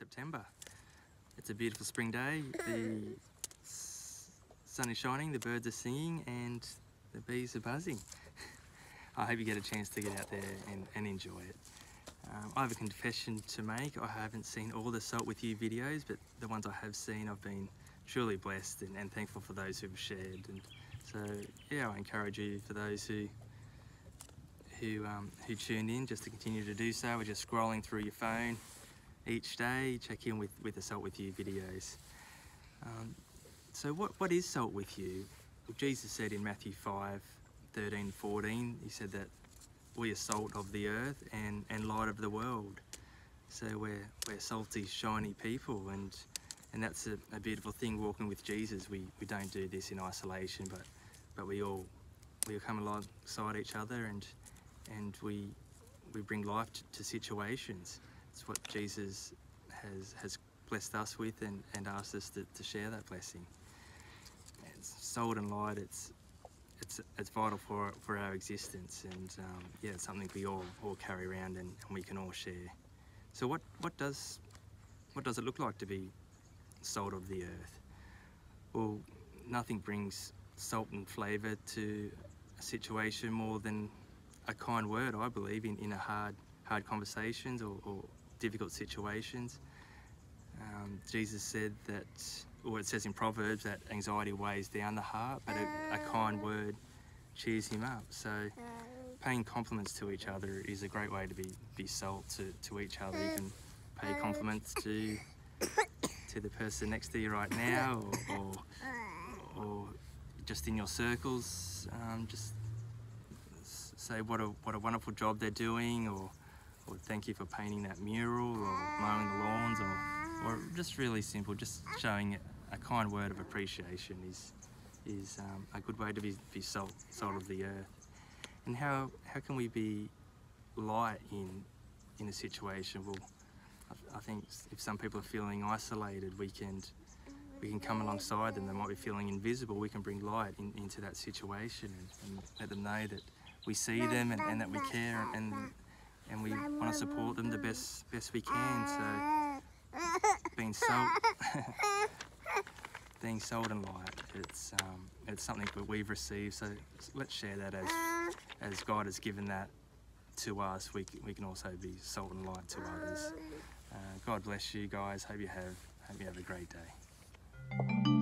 September. It's a beautiful spring day. The sun is shining, the birds are singing, and the bees are buzzing. I hope you get a chance to get out there and, and enjoy it. Um, I have a confession to make. I haven't seen all the Salt With You videos, but the ones I have seen, I've been truly blessed and, and thankful for those who've shared. And so, yeah, I encourage you for those who who um, who tuned in just to continue to do so. We're just scrolling through your phone each day. Check in with with the Salt With You videos. Um, so, what what is Salt With You? Well, Jesus said in Matthew 5, 13, 14, he said that we are salt of the earth and, and light of the world. So we're, we're salty, shiny people, and and that's a, a beautiful thing walking with Jesus. We, we don't do this in isolation, but but we all we come alongside each other and and we we bring life to, to situations. It's what Jesus has has blessed us with and, and asked us to, to share that blessing. It's salt and light. It's it's it's vital for for our existence, and um, yeah, it's something we all all carry around and, and we can all share. So what what does what does it look like to be salt of the earth? Well, nothing brings salt and flavour to a situation more than a kind word, I believe, in, in a hard hard conversations or, or difficult situations. Um, Jesus said that, or it says in Proverbs that anxiety weighs down the heart, but a, a kind word cheers him up. So paying compliments to each other is a great way to be, be salt to, to each other. You can pay compliments to to the person next to you right now, or, or, or just in your circles. Um, just say what a what a wonderful job they're doing, or or thank you for painting that mural, or mowing the lawns, or or just really simple, just showing a kind word of appreciation is is um, a good way to be, be salt salt of the earth. And how how can we be light in in a situation? Well, I, I think if some people are feeling isolated, we can we can come alongside them. They might be feeling invisible. We can bring light in, into that situation and, and let them know that we see them and, and that we care and and we want to support them the best best we can. So being salt, being salt and light, it's um, it's something that we've received. So let's share that as as God has given that to us. We we can also be salt and light to others. Uh, God bless you guys. Hope you have hope you have a great day.